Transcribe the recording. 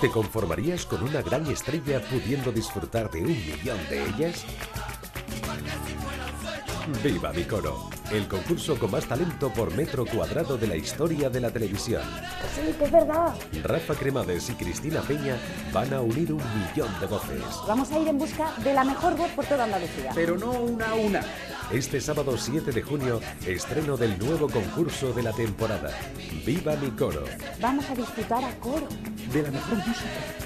¿Te conformarías con una gran estrella pudiendo disfrutar de un millón de ellas? Viva mi coro, el concurso con más talento por metro cuadrado de la historia de la televisión. Sí, que es verdad. Rafa Cremades y Cristina Peña van a unir un millón de voces. Vamos a ir en busca de la mejor voz por toda Andalucía. Pero no una a una. Este sábado 7 de junio, estreno del nuevo concurso de la temporada. Viva mi coro. Vamos a disfrutar a coro. De la mejor música.